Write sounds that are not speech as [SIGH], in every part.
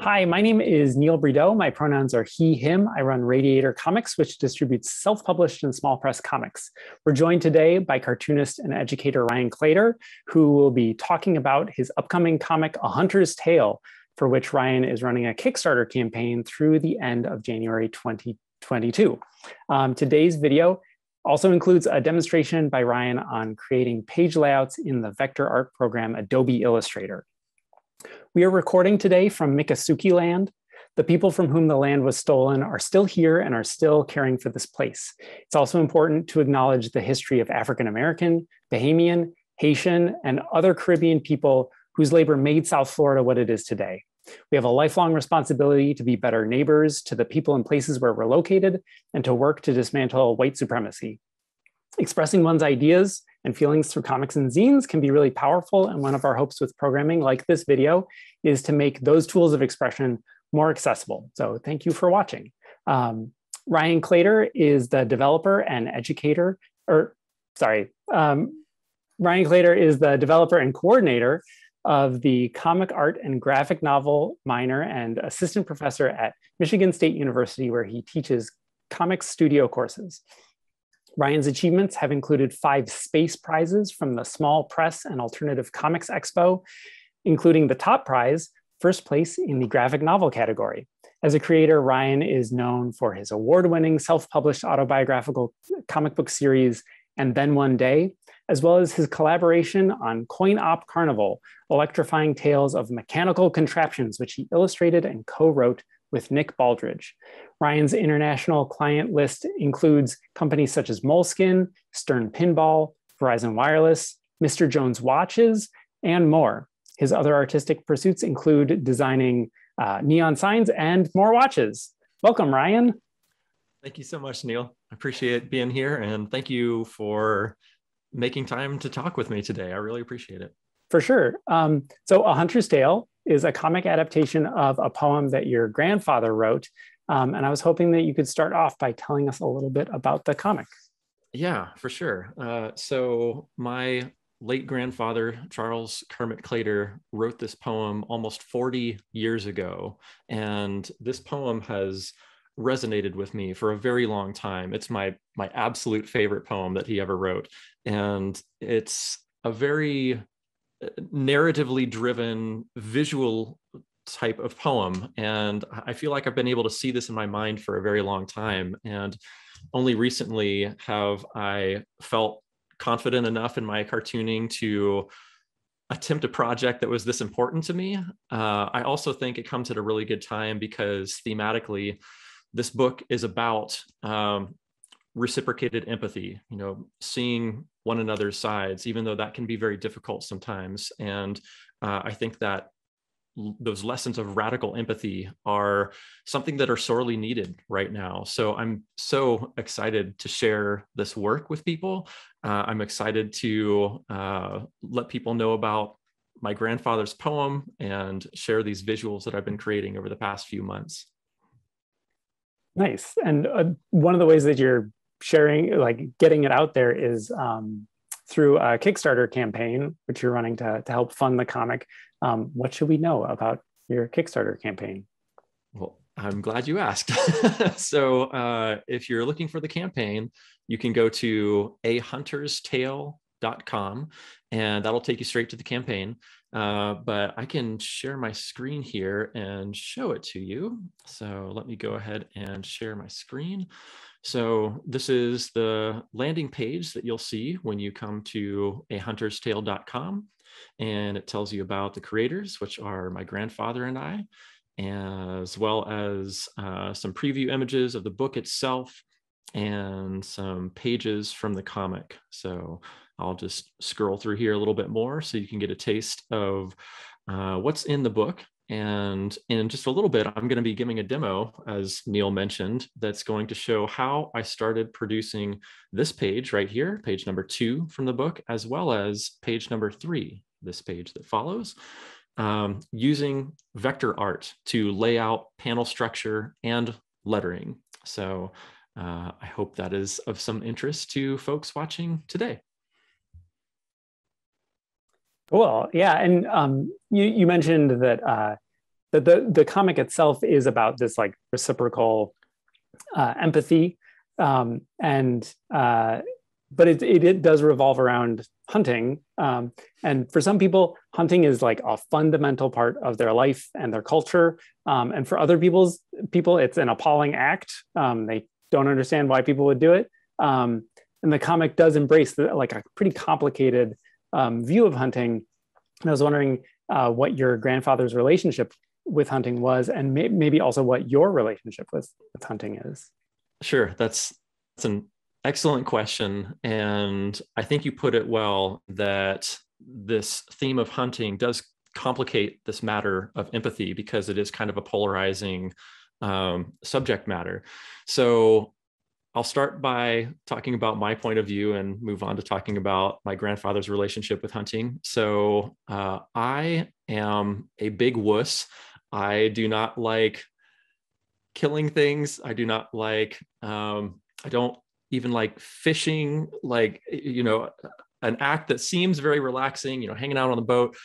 Hi, my name is Neil Brideau. My pronouns are he, him. I run Radiator Comics, which distributes self published and small press comics. We're joined today by cartoonist and educator Ryan Claytor, who will be talking about his upcoming comic, A Hunter's Tale, for which Ryan is running a Kickstarter campaign through the end of January 2022. Um, today's video also includes a demonstration by Ryan on creating page layouts in the vector art program Adobe Illustrator. We are recording today from Miccosukee land. The people from whom the land was stolen are still here and are still caring for this place. It's also important to acknowledge the history of African American, Bahamian, Haitian, and other Caribbean people whose labor made South Florida what it is today. We have a lifelong responsibility to be better neighbors to the people and places where we're located and to work to dismantle white supremacy. Expressing one's ideas and feelings through comics and zines can be really powerful. And one of our hopes with programming like this video is to make those tools of expression more accessible. So thank you for watching. Um, Ryan Claytor is the developer and educator, or sorry, um, Ryan Claytor is the developer and coordinator of the comic art and graphic novel minor and assistant professor at Michigan State University, where he teaches comics studio courses. Ryan's achievements have included five space prizes from the Small Press and Alternative Comics Expo, including the top prize, first place in the graphic novel category. As a creator, Ryan is known for his award winning self published autobiographical comic book series, And Then One Day, as well as his collaboration on Coin Op Carnival, electrifying tales of mechanical contraptions, which he illustrated and co wrote with Nick Baldridge. Ryan's international client list includes companies such as Moleskin, Stern Pinball, Verizon Wireless, Mr. Jones Watches, and more. His other artistic pursuits include designing uh, neon signs and more watches. Welcome, Ryan. Thank you so much, Neil. I appreciate being here and thank you for making time to talk with me today. I really appreciate it. For sure. Um, so, A Hunter's Tale is a comic adaptation of a poem that your grandfather wrote. Um, and I was hoping that you could start off by telling us a little bit about the comic. Yeah, for sure. Uh, so, my late grandfather, Charles Kermit Claytor, wrote this poem almost 40 years ago. And this poem has resonated with me for a very long time. It's my my absolute favorite poem that he ever wrote. And it's a very narratively driven visual type of poem. And i feel like i've been able to see this in my mind for a very long time. And only recently have i felt confident enough in my cartooning to attempt a project that was this important to me. Uh, i also think it comes at a really good time because thematically this book is about um, reciprocated empathy you know seeing one another's sides even though that can be very difficult sometimes. And uh, i think that those lessons of radical empathy are something that are sorely needed right now. So i'm so excited to share this work with people. Uh, i'm excited to uh, let people know about my grandfather's poem and share these visuals that i've been creating over the past few months. Nice. And uh, one of the ways that you're sharing, like getting it out there is um, through a Kickstarter campaign, which you're running to, to help fund the comic. Um, what should we know about your Kickstarter campaign? Well, I'm glad you asked. [LAUGHS] so, uh, if you're looking for the campaign, you can go to a hunter's tale.com and that'll take you straight to the campaign. Uh, but I can share my screen here and show it to you. So, let me go ahead and share my screen. So this is the landing page that you'll see when you come to a hunterstale.com and it tells you about the creators, which are my grandfather and I, as well as uh, some preview images of the book itself and some pages from the comic. So I'll just scroll through here a little bit more so you can get a taste of uh, what's in the book and in just a little bit, I'm going to be giving a demo, as Neil mentioned, that's going to show how I started producing this page right here, page number two from the book, as well as page number three, this page that follows, um, using vector art to lay out panel structure and lettering. So uh, I hope that is of some interest to folks watching today. Cool. Yeah, and um, you you mentioned that uh, the, the the comic itself is about this like reciprocal uh, empathy, um, and uh, but it, it, it does revolve around hunting. Um, and for some people, hunting is like a fundamental part of their life and their culture. Um, and for other people's people, it's an appalling act. Um, they don't understand why people would do it. Um, and the comic does embrace the, like a pretty complicated um, view of hunting. And I was wondering uh, what your grandfather's relationship with hunting was, and may- maybe also what your relationship with, with hunting is. Sure, that's that's an excellent question, and I think you put it well that this theme of hunting does complicate this matter of empathy because it is kind of a polarizing um, subject matter. So I'll start by talking about my point of view and move on to talking about my grandfather's relationship with hunting. So uh, I am a big wuss. I do not like killing things. I do not like, um, I don't even like fishing, like, you know, an act that seems very relaxing, you know, hanging out on the boat.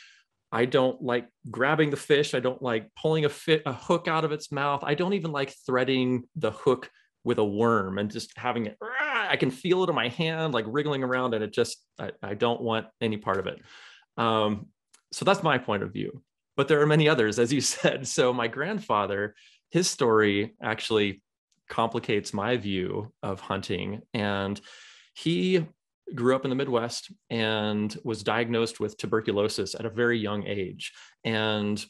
I don't like grabbing the fish. I don't like pulling a, fit, a hook out of its mouth. I don't even like threading the hook with a worm and just having it i can feel it in my hand like wriggling around and it just i, I don't want any part of it. Um, so that's my point of view but there are many others as you [LAUGHS] said. So my grandfather his story actually complicates my view of hunting and he grew up in the midwest and was diagnosed with tuberculosis at a very young age and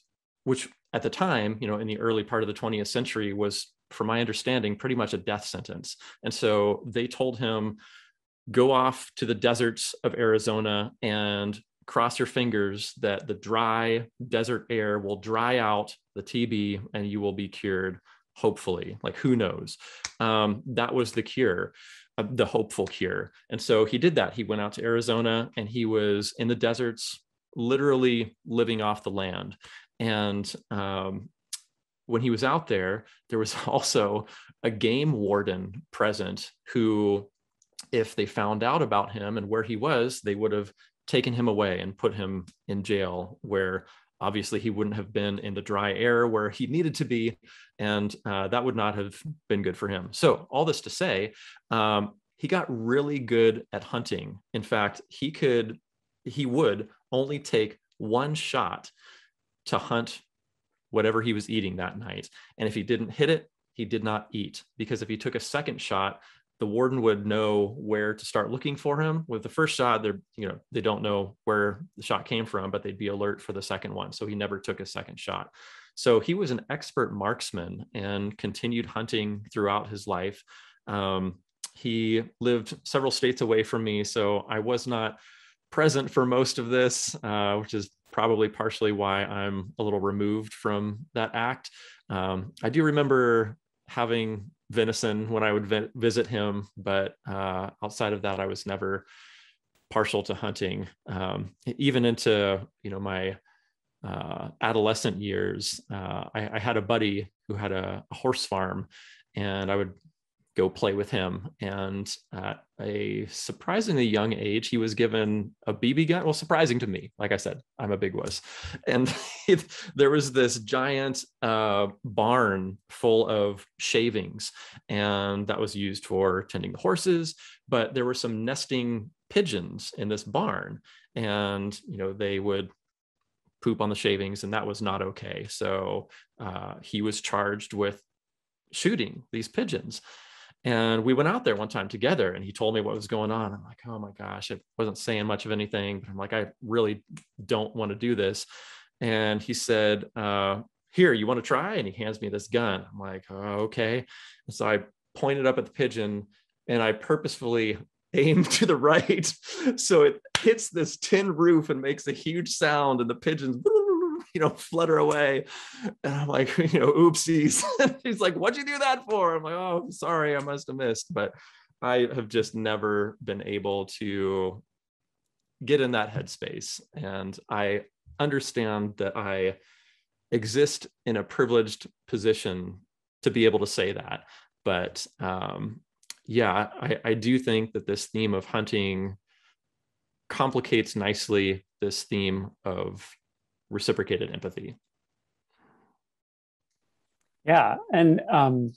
which at the time you know in the early part of the 20th century was from my understanding, pretty much a death sentence. And so they told him, go off to the deserts of Arizona and cross your fingers that the dry desert air will dry out the TB and you will be cured, hopefully. Like, who knows? Um, that was the cure. Uh, the hopeful cure. And so he did that. He went out to Arizona and he was in the deserts, literally living off the land. And um, when he was out there, there was [LAUGHS] also a game warden present who, if they found out about him and where he was, they would have taken him away and put him in jail where obviously he wouldn't have been in the dry air where he needed to be and uh, that would not have been good for him. So all this to say um, he got really good at hunting. In fact he could he would only take one shot to hunt whatever he was eating that night. And if he didn't hit it, he did not eat because if he took a second shot, the warden would know where to start looking for him. With the first shot, they're you know they don't know where the shot came from, but they'd be alert for the second one. So he never took a second shot. So he was an expert marksman and continued hunting throughout his life. Um, he lived several states away from me, so I was not present for most of this, uh, which is probably partially why I'm a little removed from that act. Um, I do remember having venison when I would vi- visit him, but uh, outside of that, I was never partial to hunting. Um, even into you know my uh, adolescent years, uh, I, I, had a buddy who had a, a horse farm, and I would go play with him. And at a surprisingly young age, he was given a BB gun. Well, surprising to me. Like I said, I'm a big wuss. And [LAUGHS] there was this giant uh, barn full of shavings, and that was used for tending the horses. But there were some nesting pigeons in this barn, and you know they would poop on the shavings, and that was not okay. So uh, he was charged with shooting these pigeons and we went out there one time together and he told me what was going on. I'm like, oh my gosh, I wasn't saying much of anything, but I'm like, I really don't want to do this. And he said, uh, here, you want to try? And he hands me this gun. I'm like, oh, okay. And so I pointed up at the pigeon and I purposefully [LAUGHS] aim to the [LAUGHS] right. So it hits this tin roof and makes a huge sound and the pigeons you know, flutter away. And I'm like, [LAUGHS] you know, oopsies. [LAUGHS] He's like, what'd you do that for? I'm like, oh, sorry, I must have missed. But I have just never been able to get in that headspace. And I understand that I exist in a privileged position to be able to say that. But um, yeah, I, I do think that this theme of hunting complicates nicely this theme of reciprocated empathy. Yeah, and um,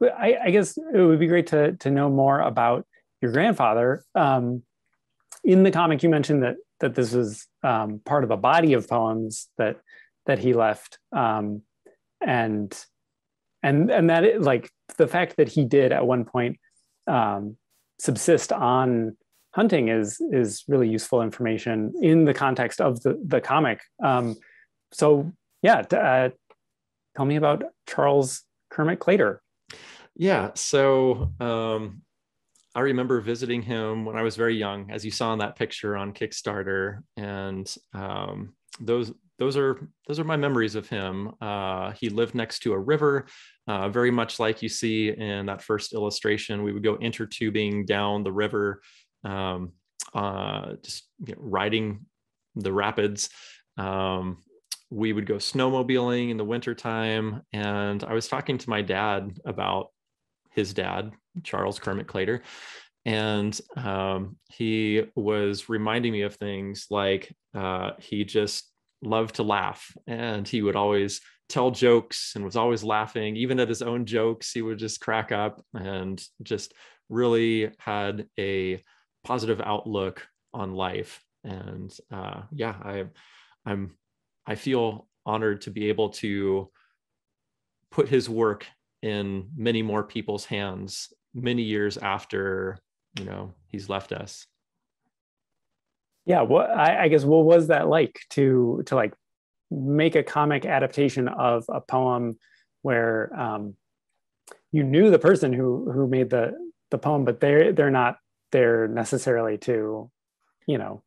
I, I, guess it would be great to to know more about your grandfather. Um, in the comic, you mentioned that that this was um, part of a body of poems that that he left, um, and and and that it, like the fact that he did at one point um, subsist on hunting is is really useful information in the context of the the comic. Um, so yeah, uh, tell me about Charles Kermit Claytor. Yeah, so um, I remember visiting him when I was very young, as you saw in that picture on Kickstarter, and um, those those are those are my memories of him. Uh, he lived next to a river, uh, very much like you see in that first illustration. We would go intertubing down the river, um, uh, just you know, riding the rapids. Um, we would go snowmobiling in the wintertime. And I was talking to my dad about his dad, Charles Kermit Claytor. And um, he was reminding me of things like uh, he just loved to laugh and he would always tell jokes and was always laughing. Even at his own jokes, he would just crack up and just really had a positive outlook on life. And uh, yeah, I, I'm, I feel honored to be able to put his work in many more people's hands many years after you know he's left us yeah what I, I, guess what was that like to to like make a comic adaptation of a poem where um, you knew the person who who made the the poem but they're they're not there necessarily to you know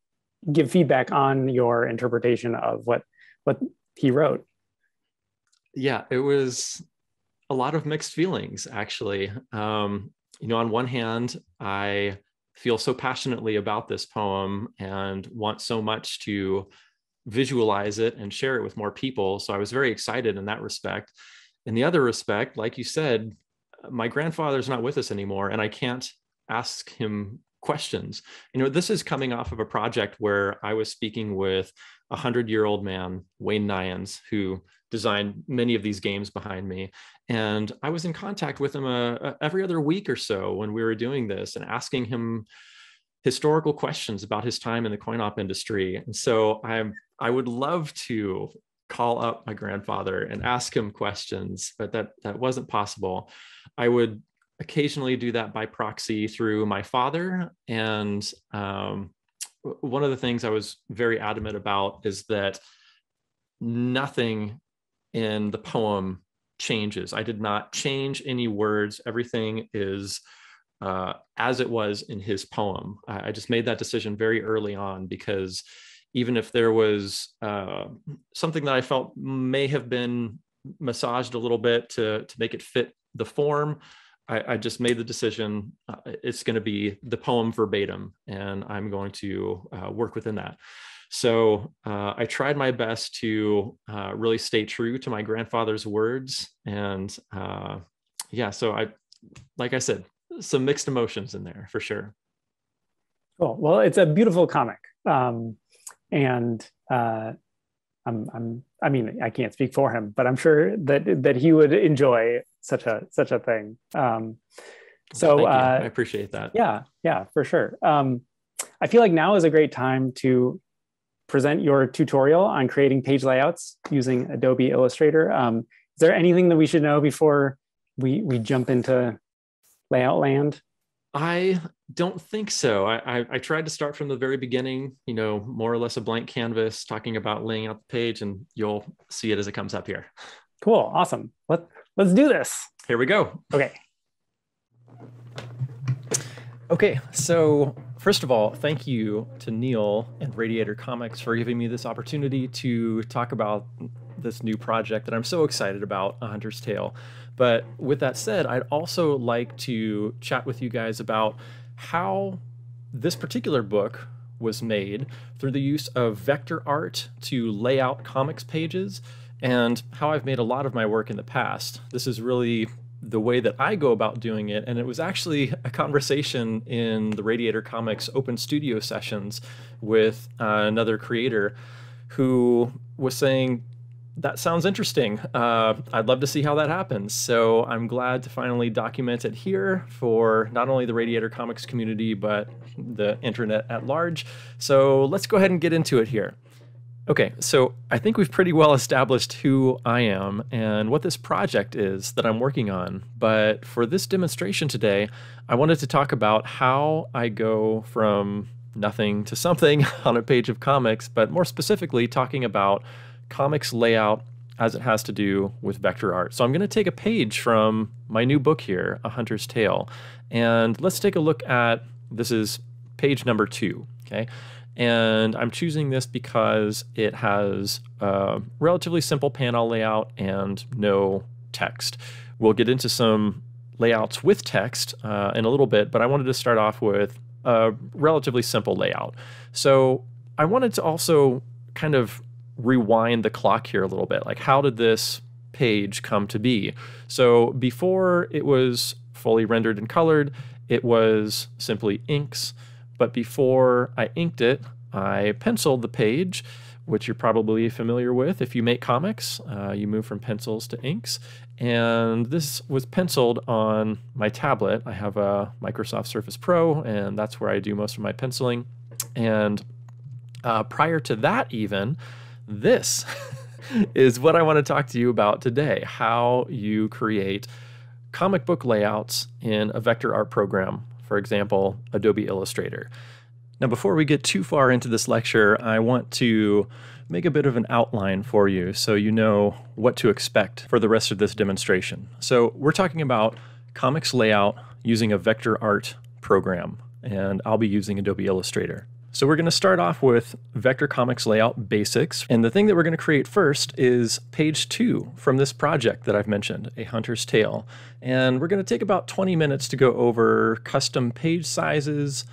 give feedback on your interpretation of what what he wrote. Yeah it was a lot of mixed feelings actually. Um, you know on one hand i feel so passionately about this poem and want so much to visualize it and share it with more people so i was very excited in that respect. In the other respect like you said my grandfather's not with us anymore and i can't ask him questions you know this is coming off of a project where i was speaking with a hundred year old man wayne Neyens who designed many of these games behind me. And I was in contact with him uh, uh, every other week or so when we were doing this and asking him historical questions about his time in the coin op industry. And so I'm I would love to call up my grandfather and ask him questions, but that that wasn't possible. I would occasionally do that by proxy through my father. And um, one of the things I was very adamant about is that nothing in the poem changes. I did not change any words. Everything is uh, as it was in his poem. I, just made that decision very early on because even if there was uh, something that I felt may have been massaged a little bit to, to make it fit the form, I, I just made the decision uh, it's going to be the poem verbatim, and I'm going to uh, work within that. So uh, I tried my best to uh, really stay true to my grandfather's words. And uh, yeah, so I, like I said, some mixed emotions in there for sure. Cool. Well, it's a beautiful comic. Um, and uh, I'm, I'm, I mean, I can't speak for him, but I'm sure that, that he would enjoy such a, such a thing. Um, so uh, I appreciate that. Yeah, yeah, for sure. Um, I feel like now is a great time to present your tutorial on creating page layouts using Adobe Illustrator. Um, is there anything that we should know before we, we jump into layout land? I don't think so. I, I, I, tried to start from the very beginning, you know, more or less a blank canvas, talking about laying out the page, and you'll see it as it comes up here. Cool, awesome. Let, let's do this. Here we go. Okay. Okay, so first of all, thank you to Neil and Radiator Comics for giving me this opportunity to talk about this new project that I'm so excited about, A Hunter's Tale. But with that said, I'd also like to chat with you guys about how this particular book was made through the use of vector art to lay out comics pages and how I've made a lot of my work in the past. This is really the way that I go about doing it. And it was actually a conversation in the Radiator Comics open studio sessions with uh, another creator who was saying that sounds interesting. Uh, I'd love to see how that happens. So I'm glad to finally document it here for not only the Radiator Comics community, but the internet at large. So let's go ahead and get into it here. Okay, so I think we've pretty well established who I am and what this project is that I'm working on. But for this demonstration today, I wanted to talk about how I go from nothing to something [LAUGHS] on a page of comics, but more specifically, talking about comics layout as it has to do with vector art. So I'm going to take a page from my new book here, A Hunter's Tale, and let's take a look at this is page number two. Okay. And I'm choosing this because it has a relatively simple panel layout and no text. We'll get into some layouts with text uh, in a little bit, but I wanted to start off with a relatively simple layout. So I wanted to also kind of rewind the clock here a little bit. Like, how did this page come to be? So, before it was fully rendered and colored, it was simply inks. But before I inked it, I penciled the page, which you're probably familiar with. If you make comics, uh, you move from pencils to inks. And this was penciled on my tablet. I have a Microsoft Surface Pro, and that's where I do most of my penciling. And uh, prior to that, even, this [LAUGHS] is what I want to talk to you about today how you create comic book layouts in a vector art program, for example, Adobe Illustrator. Now, before we get too far into this lecture, I want to make a bit of an outline for you so you know what to expect for the rest of this demonstration. So, we're talking about comics layout using a vector art program, and I'll be using Adobe Illustrator. So we're going to start off with Vector Comics Layout Basics. And the thing that we're going to create first is page two from this project that I've mentioned, A Hunter's Tale. And we're going to take about 20 minutes to go over custom page sizes,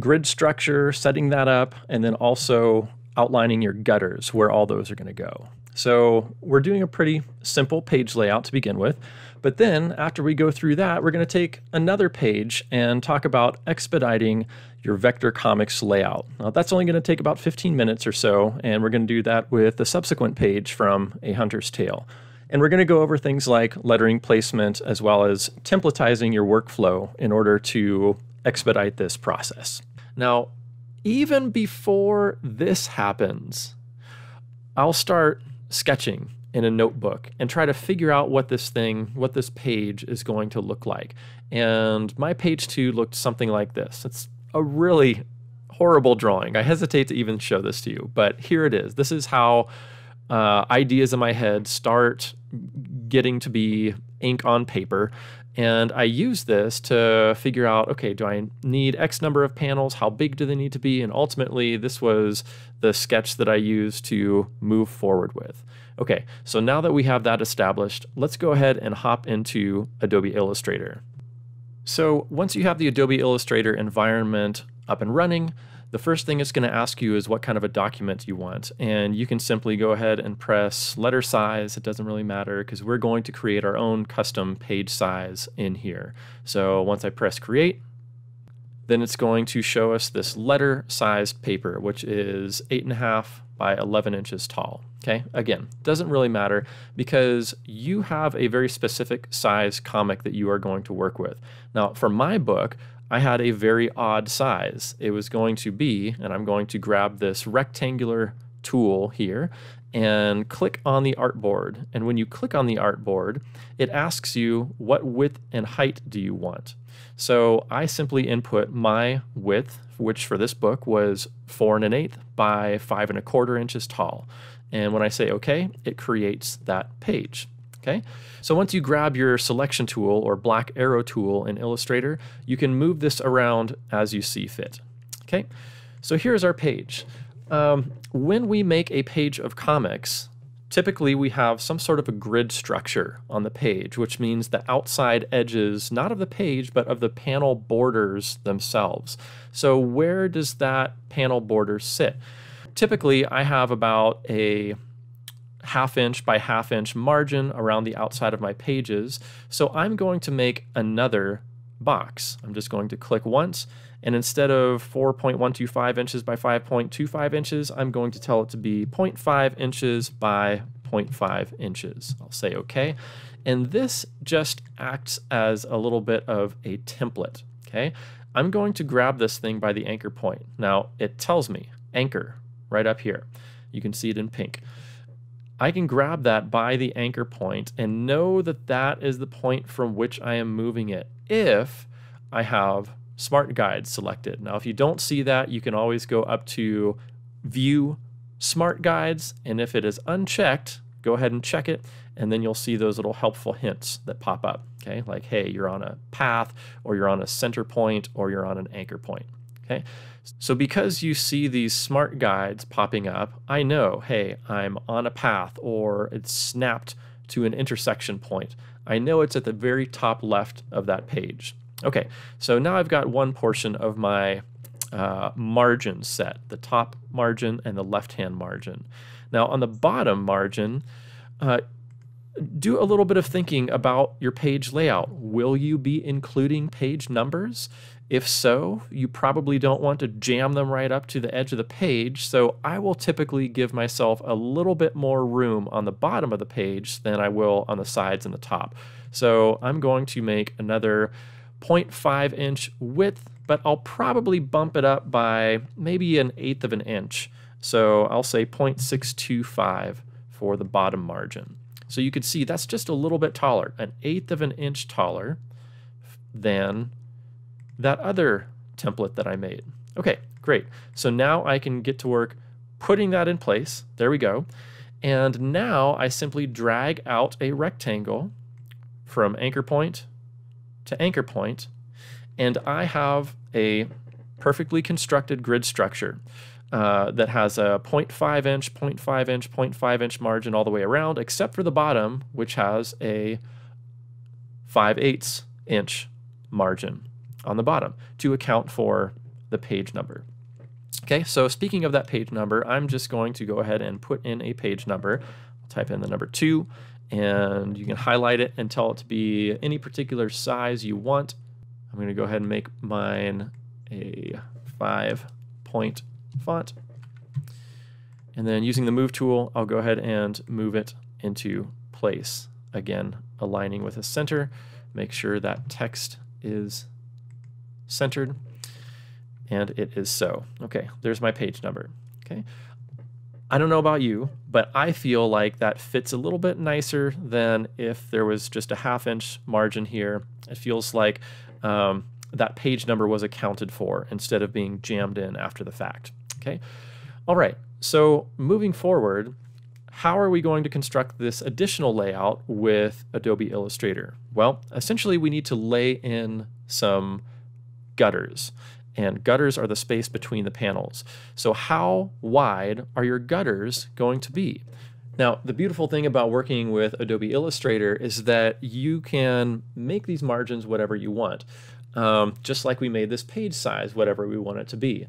grid structure, setting that up, and then also outlining your gutters, where all those are going to go. So we're doing a pretty simple page layout to begin with. But then after we go through that, we're going to take another page and talk about expediting your vector comics layout. Now, that's only going to take about 15 minutes or so, and we're going to do that with the subsequent page from A Hunter's Tale. And we're going to go over things like lettering placement as well as templatizing your workflow in order to expedite this process. Now, even before this happens, I'll start sketching in a notebook and try to figure out what this thing, what this page is going to look like. And my page two looked something like this. It's a really horrible drawing. I hesitate to even show this to you, but here it is. This is how uh, ideas in my head start getting to be ink on paper. And I use this to figure out okay, do I need X number of panels? How big do they need to be? And ultimately, this was the sketch that I used to move forward with. Okay, so now that we have that established, let's go ahead and hop into Adobe Illustrator. So once you have the Adobe Illustrator environment up and running, the first thing it's going to ask you is what kind of a document you want. And you can simply go ahead and press letter size. It doesn't really matter because we're going to create our own custom page size in here. So once I press create, then it's going to show us this letter sized paper, which is 8.5 by 11 inches tall. Okay, again, doesn't really matter because you have a very specific size comic that you are going to work with. Now, for my book, I had a very odd size. It was going to be, and I'm going to grab this rectangular tool here and click on the artboard. And when you click on the artboard, it asks you what width and height do you want. So I simply input my width, which for this book was four and an eighth by five and a quarter inches tall. And when I say OK, it creates that page. Okay, so once you grab your selection tool or black arrow tool in Illustrator, you can move this around as you see fit. Okay, so here's our page. Um, when we make a page of comics, typically we have some sort of a grid structure on the page, which means the outside edges, not of the page, but of the panel borders themselves. So where does that panel border sit? typically I have about a half inch by half inch margin around the outside of my pages. So I'm going to make another box. I'm just going to click once and instead of 4.125 inches by 5.25 inches, I'm going to tell it to be 0.5 inches by 0.5 inches. I'll say okay. And this just acts as a little bit of a template, okay? I'm going to grab this thing by the anchor point. Now, it tells me anchor right up here. You can see it in pink. I can grab that by the anchor point and know that that is the point from which I am moving it if I have smart guides selected. Now, if you don't see that, you can always go up to view smart guides. And if it is unchecked, go ahead and check it. And then you'll see those little helpful hints that pop up. Okay, like, hey, you're on a path, or you're on a center point, or you're on an anchor point. Okay, so because you see these smart guides popping up, I know, hey, I'm on a path, or it's snapped to an intersection point. I know it's at the very top left of that page. Okay, so now I've got one portion of my uh, margin set, the top margin and the left-hand margin. Now on the bottom margin, uh, do a little bit of thinking about your page layout. Will you be including page numbers? If so, you probably don't want to jam them right up to the edge of the page, so I will typically give myself a little bit more room on the bottom of the page than I will on the sides and the top. So I'm going to make another 0.5 inch width, but I'll probably bump it up by maybe an eighth of an inch. So I'll say 0.625 for the bottom margin. So you can see that's just a little bit taller, an eighth of an inch taller than that other template that I made. Okay, great. So now I can get to work putting that in place. There we go. And now I simply drag out a rectangle from anchor point to anchor point, and I have a perfectly constructed grid structure uh, that has a 0.5 inch, 0.5 inch, 0.5 inch margin all the way around, except for the bottom, which has a 5 eighths inch margin on the bottom to account for the page number. Okay, so speaking of that page number, I'm just going to go ahead and put in a page number. I'll type in the number two, and you can highlight it and tell it to be any particular size you want. I'm going to go ahead and make mine a five point font. And then using the move tool, I'll go ahead and move it into place. Again, aligning with a center, make sure that text is centered, and it is so. Okay, there's my page number. Okay. I don't know about you, but I feel like that fits a little bit nicer than if there was just a half inch margin here. It feels like um, that page number was accounted for instead of being jammed in after the fact. Okay. All right. So moving forward, how are we going to construct this additional layout with Adobe Illustrator? Well, essentially we need to lay in some gutters and gutters are the space between the panels. So how wide are your gutters going to be? Now, the beautiful thing about working with Adobe Illustrator is that you can make these margins whatever you want, um, just like we made this page size whatever we want it to be.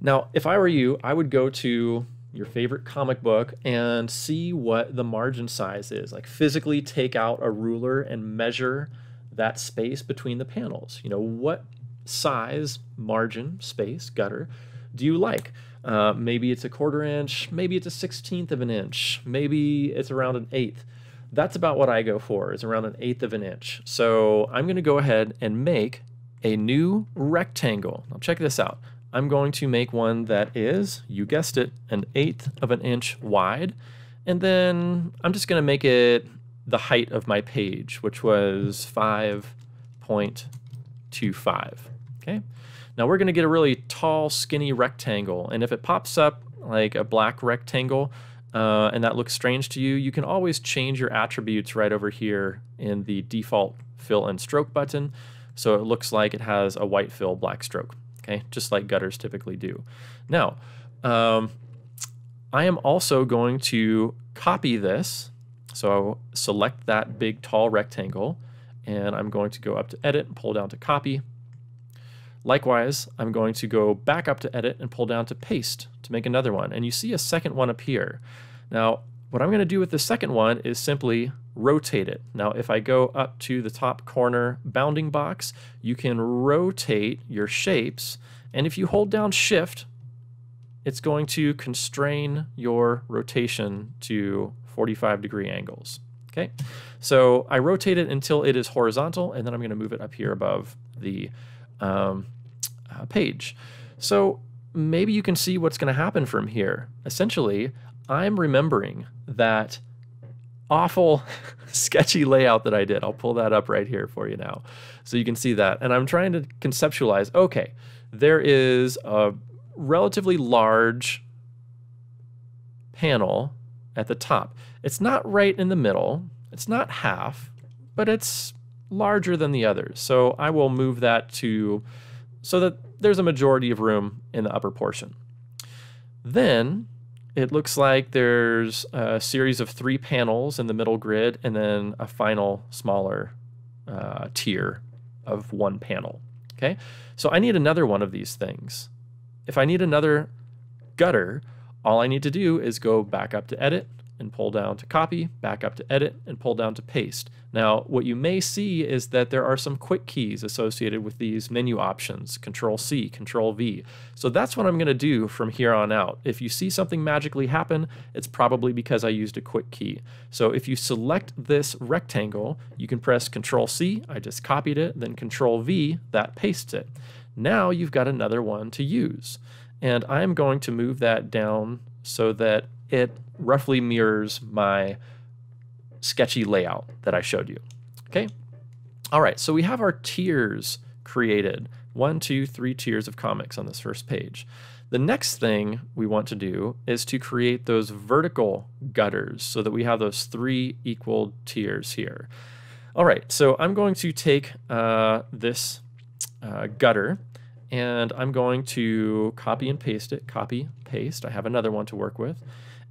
Now, if I were you, I would go to your favorite comic book and see what the margin size is. Like physically take out a ruler and measure that space between the panels. You know, what size, margin, space, gutter do you like? Uh, maybe it's a quarter inch, maybe it's a sixteenth of an inch, maybe it's around an eighth. That's about what I go for, is around an eighth of an inch. So I'm going to go ahead and make a new rectangle. Now check this out. I'm going to make one that is, you guessed it, an eighth of an inch wide. And then I'm just going to make it the height of my page, which was 5.25. Okay. Now we're going to get a really tall, skinny rectangle. And if it pops up like a black rectangle uh, and that looks strange to you, you can always change your attributes right over here in the default fill and stroke button. So it looks like it has a white fill, black stroke. Okay, just like gutters typically do. Now, um, I am also going to copy this. So I'll select that big tall rectangle and I'm going to go up to edit and pull down to copy Likewise, I'm going to go back up to edit and pull down to paste to make another one. And you see a second one appear. Now, what I'm going to do with the second one is simply rotate it. Now, if I go up to the top corner bounding box, you can rotate your shapes. And if you hold down shift, it's going to constrain your rotation to 45 degree angles. Okay, so I rotate it until it is horizontal, and then I'm going to move it up here above the um, uh, page. So maybe you can see what's going to happen from here. Essentially, I'm remembering that awful [LAUGHS] sketchy layout that I did. I'll pull that up right here for you now. So you can see that. And I'm trying to conceptualize, okay, there is a relatively large panel at the top. It's not right in the middle. It's not half, but it's larger than the others. So I will move that to so that there's a majority of room in the upper portion. Then it looks like there's a series of three panels in the middle grid and then a final smaller uh, tier of one panel. Okay, so I need another one of these things. If I need another gutter, all I need to do is go back up to edit, and pull down to copy, back up to edit, and pull down to paste. Now, what you may see is that there are some quick keys associated with these menu options, Control C, Control V. So that's what I'm going to do from here on out. If you see something magically happen, it's probably because I used a quick key. So if you select this rectangle, you can press Control C, I just copied it, then Control V, that pastes it. Now you've got another one to use. And I'm going to move that down so that it roughly mirrors my sketchy layout that I showed you. Okay. All right. So we have our tiers created. One, two, three tiers of comics on this first page. The next thing we want to do is to create those vertical gutters so that we have those three equal tiers here. All right, so I'm going to take uh, this uh, gutter and I'm going to copy and paste it. Copy, paste. I have another one to work with.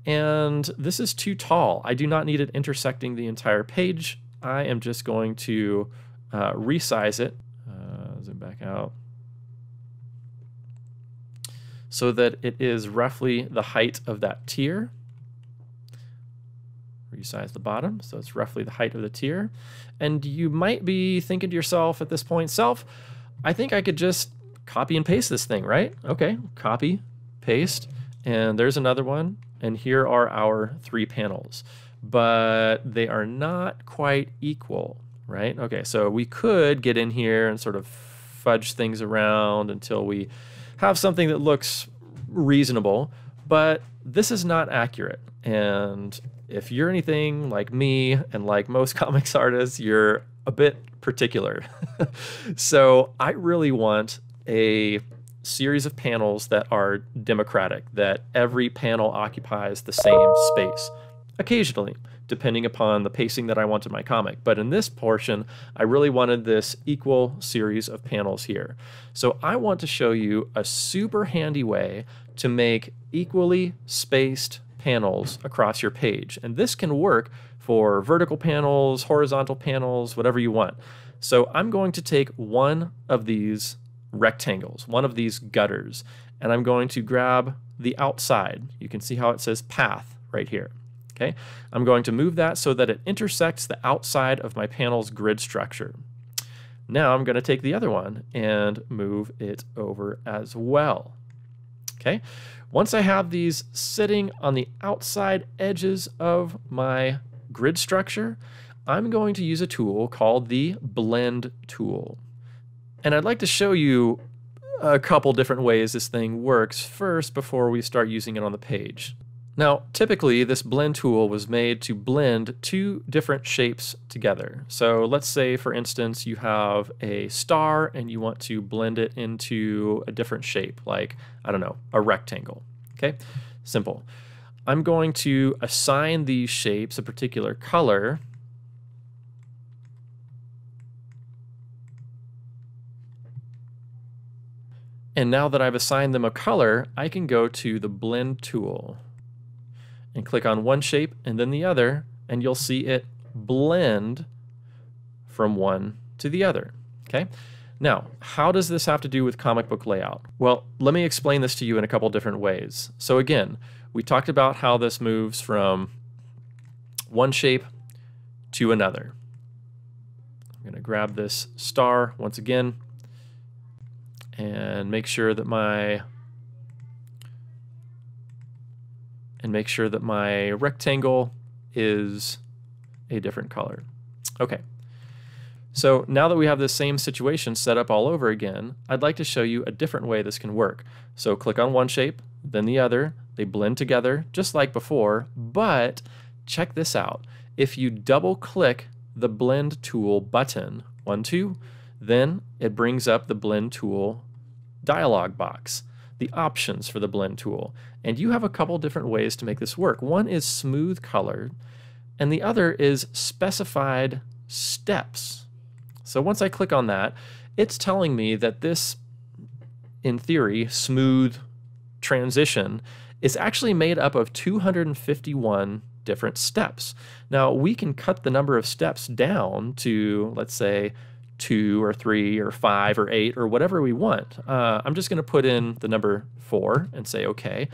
And this is too tall. I do not need it intersecting the entire page. I am just going to uh, resize it. Uh, zoom back out. So that it is roughly the height of that tier. Resize the bottom, so it's roughly the height of the tier. And you might be thinking to yourself at this point, self, I think I could just copy and paste this thing, right? Okay, copy, paste, and there's another one and here are our three panels, but they are not quite equal, right? Okay, so we could get in here and sort of fudge things around until we have something that looks reasonable, but this is not accurate. And if you're anything like me and like most [LAUGHS] comics artists, you're a bit particular. [LAUGHS] so I really want a series of panels that are democratic, that every panel occupies the same space. Occasionally, depending upon the pacing that I want in my comic. But in this portion, I really wanted this equal series of panels here. So I want to show you a super handy way to make equally spaced panels across your page. And this can work for vertical panels, horizontal panels, whatever you want. So I'm going to take one of these rectangles, one of these gutters, and I'm going to grab the outside. You can see how it says path right here. Okay, I'm going to move that so that it intersects the outside of my panel's grid structure. Now I'm going to take the other one and move it over as well. Okay, once I have these sitting on the outside edges of my grid structure, I'm going to use a tool called the Blend tool. And I'd like to show you a couple different ways this thing works first before we start using it on the page. Now, typically this blend tool was made to blend two different shapes together. So let's say, for instance, you have a star and you want to blend it into a different shape, like, I don't know, a rectangle. Okay, simple. I'm going to assign these shapes a particular color And now that I've assigned them a color, I can go to the blend tool and click on one shape and then the other, and you'll see it blend from one to the other. Okay. Now, how does this have to do with comic book layout? Well, let me explain this to you in a couple different ways. So again, we talked about how this moves from one shape to another. I'm going to grab this star once again and make sure that my and make sure that my rectangle is a different color. Okay. So now that we have this same situation set up all over again, I'd like to show you a different way this can work. So click on one shape, then the other. They blend together just like before, but check this out. If you double click the blend tool button, one, two, then it brings up the blend tool dialog box, the options for the blend tool. And you have a couple different ways to make this work. One is smooth colored, and the other is specified steps. So once I click on that, it's telling me that this, in theory, smooth transition is actually made up of 251 different steps. Now we can cut the number of steps down to, let's say, two or three or five or eight or whatever we want. Uh, I'm just going to put in the number four and say OK.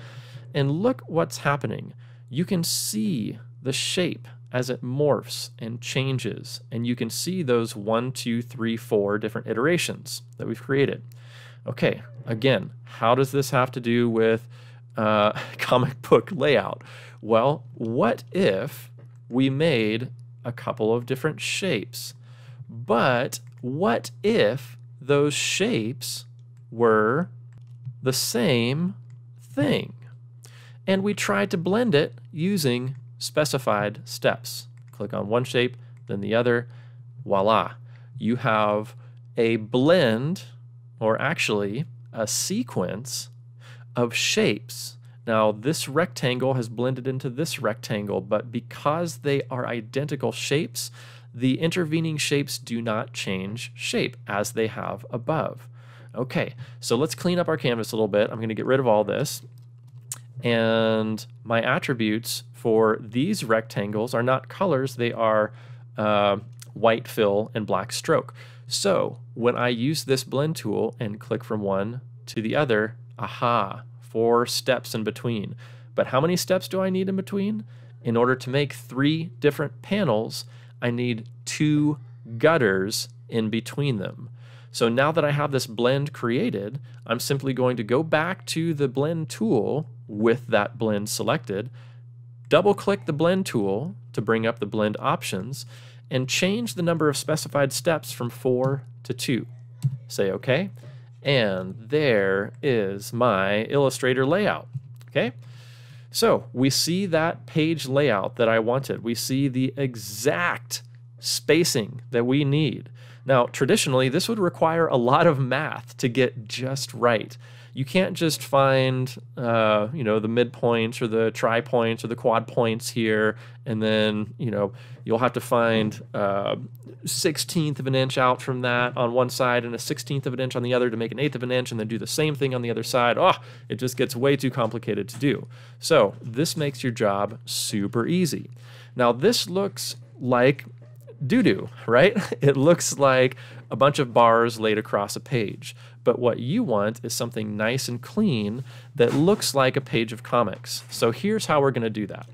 And look what's happening. You can see the shape as it morphs and changes. And you can see those one, two, three, four different iterations that we've created. Okay, again, how does this have to do with uh, [LAUGHS] comic book layout? Well, what if we made a couple of different shapes? But what if those shapes were the same thing? And we tried to blend it using specified steps. Click on one shape, then the other. Voila. You have a blend, or actually a sequence of shapes. Now, this rectangle has blended into this rectangle, but because they are identical shapes, the intervening shapes do not change shape as they have above. Okay, so let's clean up our canvas a little bit. I'm going to get rid of all this. And my attributes for these rectangles are not colors, they are uh, white fill and black stroke. So when I use this blend tool and click from one to the other, aha, four steps in between. But how many steps do I need in between? In order to make three different panels, I need two gutters in between them. So now that I have this blend created, I'm simply going to go back to the blend tool with that blend selected, double click the blend tool to bring up the blend options, and change the number of specified steps from four to two. Say OK, and there is my Illustrator layout. Okay. So we see that page layout that I wanted. We see the exact spacing that we need. Now, traditionally, this would require a lot of math to get just right you can't just find uh, you know the midpoints or the tri points or the quad points here and then you know you'll have to find uh, 16th of an inch out from that on one side and a 16th of an inch on the other to make an eighth of an inch and then do the same thing on the other side. Oh it just gets way too complicated to do. So this makes your job super easy. Now this looks like doo-doo right? [LAUGHS] It looks like a bunch of bars laid across a page but what you want is something nice and clean that looks like a page of comics. So here's how we're going to do that.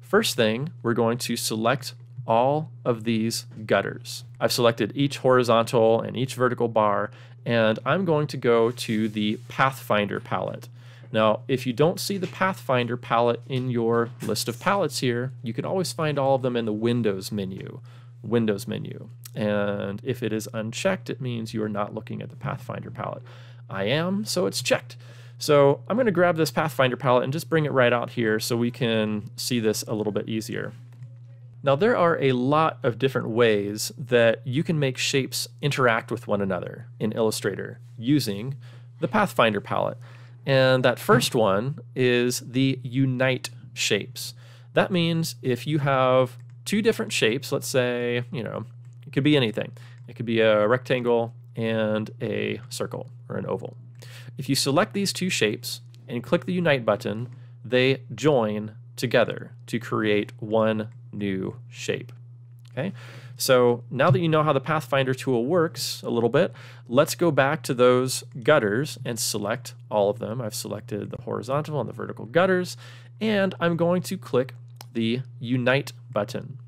First thing, we're going to select all of these gutters. I've selected each horizontal and each vertical bar, and I'm going to go to the Pathfinder palette. Now, if you don't see the Pathfinder palette in your list of palettes here, you can always find all of them in the Windows menu. Windows menu. And if it is unchecked, it means you are not looking at the Pathfinder palette. I am, so it's checked. So I'm going to grab this Pathfinder palette and just bring it right out here so we can see this a little bit easier. Now there are a lot of different ways that you can make shapes interact with one another in Illustrator using the Pathfinder palette. And that first one is the Unite shapes. That means if you have two different shapes, let's say, you know, could be anything. It could be a rectangle and a circle or an oval. If you select these two shapes and click the Unite button, they join together to create one new shape. Okay, so now that you know how the Pathfinder tool works a little bit, let's go back to those gutters and select all of them. I've selected the horizontal and the vertical gutters, and I'm going to click the Unite button.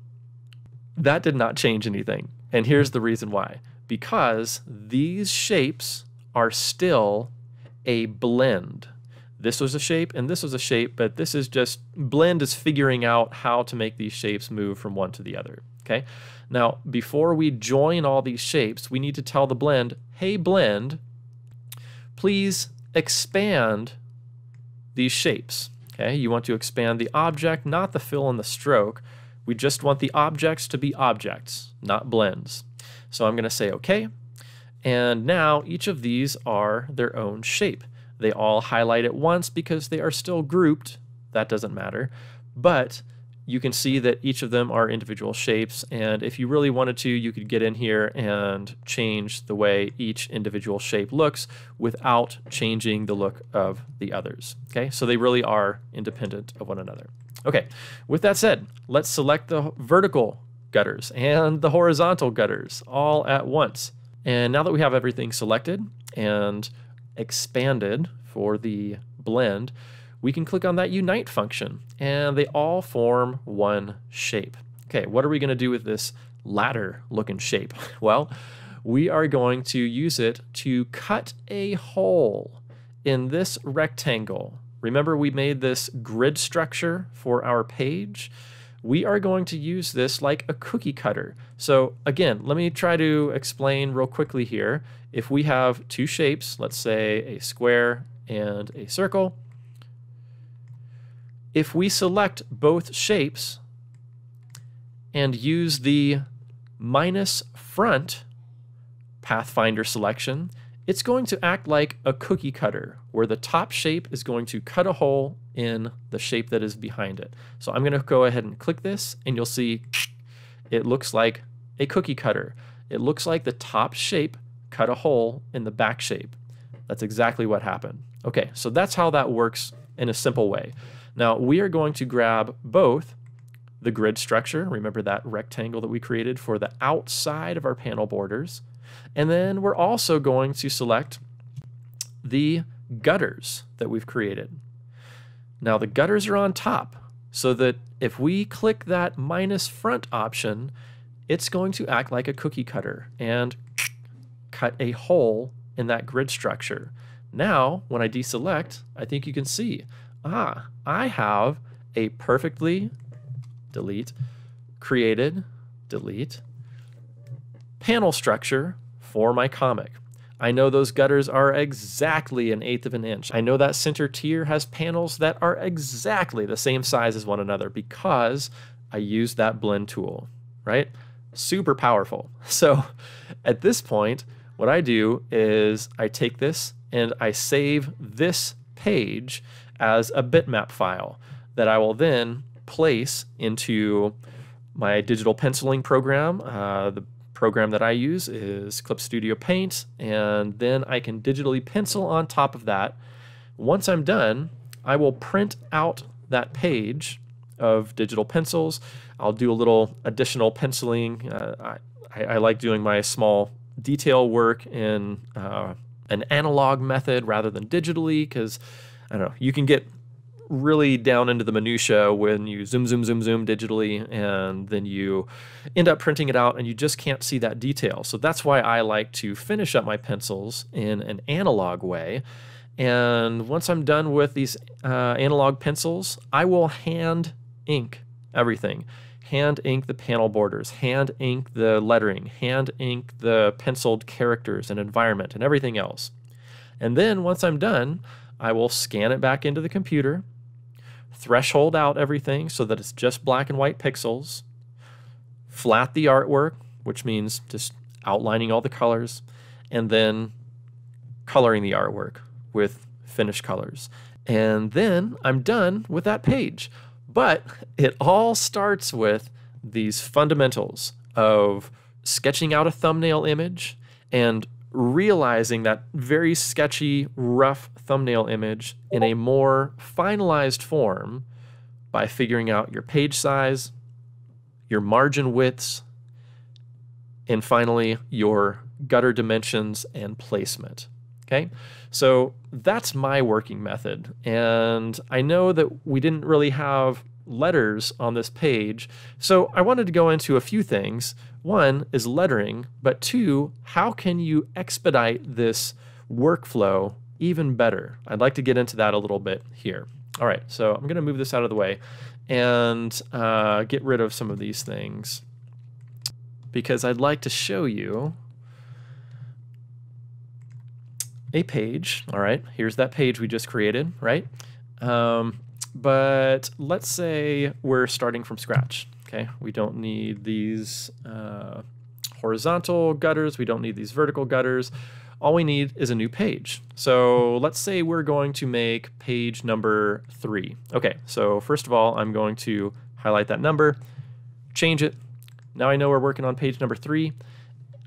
That did not change anything. And here's the reason why. Because these shapes are still a blend. this was a shape and this was a shape, but this is just blend is figuring out how to make these shapes move from one to the other. Okay. Now, before we join all these shapes, we need to tell the blend, hey, blend, please expand these shapes. Okay. You want to expand the object, not the fill and the stroke. We just want the objects to be objects, not blends. So I'm going to say OK. And now each of these are their own shape. They all highlight at once because they are still grouped. That doesn't matter. But you can see that each of them are individual shapes. And if you really wanted to, you could get in here and change the way each individual shape looks without changing the look of the others. Okay, so they really are independent of one another. Okay, with that said, let's select the vertical gutters and the horizontal gutters all at once. And now that we have everything selected and expanded for the blend, we can click on that unite function and they all form one shape. Okay, what are we going to do with this ladder looking shape? [LAUGHS] Well, we are going to use it to cut a hole in this rectangle. Remember we made this grid structure for our page? we are going to use this like a cookie cutter. So again, let me try to explain real quickly here. If we have two shapes, let's say a square and a circle, if we select both shapes and use the minus front Pathfinder selection, it's going to act like a cookie cutter, where the top shape is going to cut a hole in the shape that is behind it. So I'm going to go ahead and click this, and you'll see it looks like a cookie cutter. It looks like the top shape cut a hole in the back shape. That's exactly what happened. Okay, so that's how that works in a simple way. Now we are going to grab both the grid structure, remember that rectangle that we created for the outside of our panel borders, and then we're also going to select the gutters that we've created. Now the gutters are on top so that if we click that minus front option, it's going to act like a cookie cutter and cut a hole in that grid structure. Now, when I deselect, I think you can see, ah, I have a perfectly, delete, created, delete, panel structure for my comic. I know those gutters are exactly an eighth of an inch. I know that center tier has panels that are exactly the same size as one another because I used that blend tool, right? Super powerful. [LAUGHS] So at this point, what I do is I take this and I save this page as a bitmap file that I will then place into my digital penciling program. Uh, the program that I use is Clip Studio Paint, and then I can digitally pencil on top of that. Once I'm done, I will print out that page of digital pencils. I'll do a little additional penciling. Uh, I, I, like doing my small detail work in uh, an analog method rather than digitally because I don't know, you can get really down into the minutia when you zoom, zoom, zoom, zoom digitally, and then you end up printing it out and you just can't see that detail. So that's why I like to finish up my pencils in an analog way. And once I'm done with these uh, analog pencils, I will hand ink everything. Hand ink the panel borders, hand ink the lettering, hand ink the penciled characters and environment and everything else. And then once I'm done, I will scan it back into the computer threshold out everything so that it's just black and white pixels, flat the artwork, which means just outlining all the colors, and then coloring the artwork with finished colors. And then I'm done with that page. But it all starts with these fundamentals of sketching out a thumbnail image and realizing that very sketchy, rough thumbnail image in a more finalized form by figuring out your page size, your margin widths, and finally your gutter dimensions and placement. Okay, so that's my working method. And I know that we didn't really have letters on this page. So I wanted to go into a few things. One is lettering, but two, how can you expedite this workflow even better. I'd like to get into that a little bit here. All right, so I'm going to move this out of the way and uh, get rid of some of these things because I'd like to show you a page. All right, here's that page we just created, right? Um, but let's say we're starting from scratch. Okay, we don't need these uh, horizontal gutters. We don't need these vertical gutters. All we need is a new page. So let's say we're going to make page number three. Okay, so first of all, I'm going to highlight that number, change it. Now I know we're working on page number three.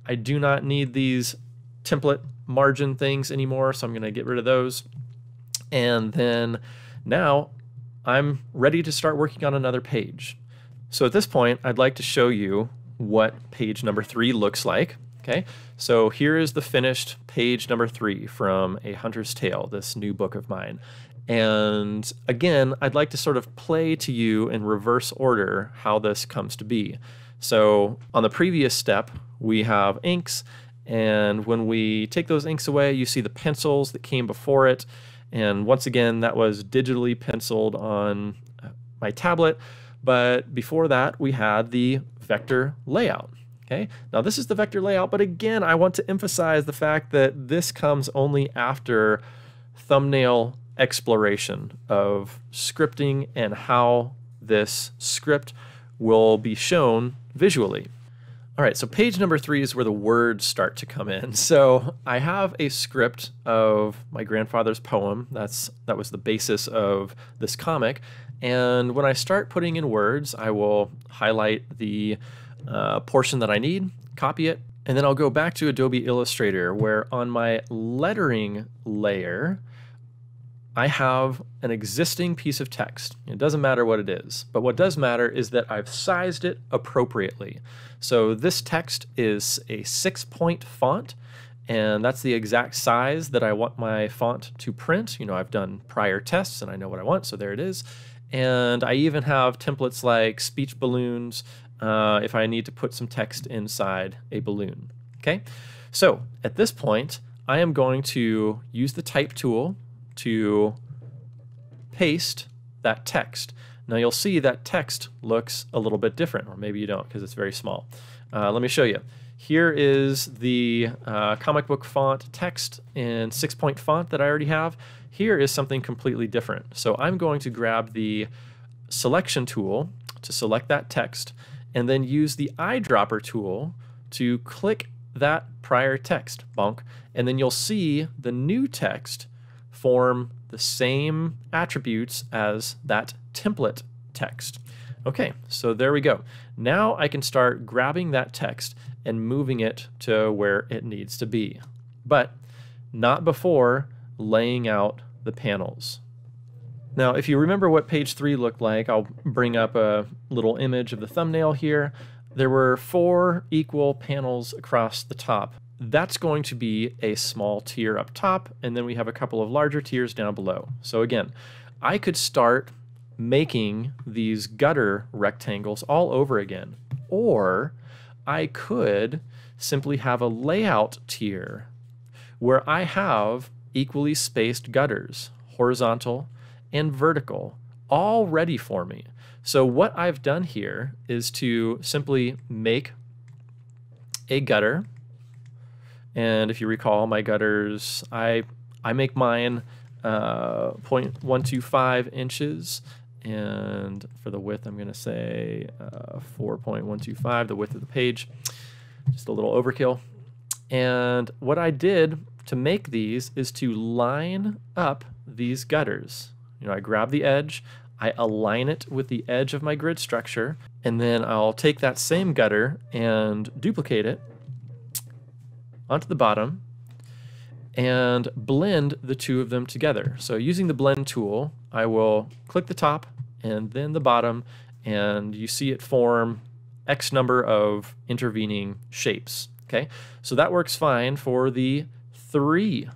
I do not need these template margin things anymore, so I'm going to get rid of those. And then now I'm ready to start working on another page. So at this point, I'd like to show you what page number three looks like. Okay, so here is the finished page number three from A Hunter's Tale, this new book of mine. And again, I'd like to sort of play to you in reverse order how this comes to be. So on the previous step, we have inks, and when we take those inks away, you see the pencils that came before it. And once again, that was digitally penciled on uh, my tablet. But before that, we had the vector layout. Okay, now this is the vector layout, but again, I want to emphasize the fact that this comes only after thumbnail exploration of scripting and how this script will be shown visually. All right, so page number three is where the words start to come in. [LAUGHS] So I have a script of my grandfather's poem. That's that was the basis of this comic. And when I start putting in words, I will highlight the uh, portion that I need, copy it, and then I'll go back to Adobe Illustrator where on my lettering layer, I have an existing piece of text. It doesn't matter what it is, but what does matter is that I've sized it appropriately. So this text is a six point font, and that's the exact size that I want my font to print. You know, I've done prior tests and I know what I want, so there it is. And I even have templates like speech balloons uh, if I need to put some text inside a balloon. Okay, so at this point, I am going to use the type tool to paste that text. Now you'll see that text looks a little bit different, or maybe you don't because it's very small. Uh, let me show you. Here is the uh, comic book font text in six point font that I already have. Here is something completely different. So I'm going to grab the selection tool to select that text and then use the eyedropper tool to click that prior text, bonk, and then you'll see the new text form the same attributes as that template text. Okay, so there we go. Now I can start grabbing that text and moving it to where it needs to be, but not before laying out the panels. Now, if you remember what page three looked like, I'll bring up a little image of the thumbnail here. There were four equal panels across the top that's going to be a small tier up top, and then we have a couple of larger tiers down below. So again, I could start making these gutter rectangles all over again, or I could simply have a layout tier where I have equally spaced gutters, horizontal and vertical, all ready for me. So what I've done here is to simply make a gutter and if you recall, my gutters, I I make mine uh, 0.125 inches. And for the width, I'm going to say uh, 4.125, the width of the page. Just a little overkill. And what I did to make these is to line up these gutters. You know, I grab the edge, I align it with the edge of my grid structure, and then I'll take that same gutter and duplicate it onto the bottom and blend the two of them together. So using the blend tool, I will click the top and then the bottom and you see it form X number of intervening shapes. Okay, so that works fine for the three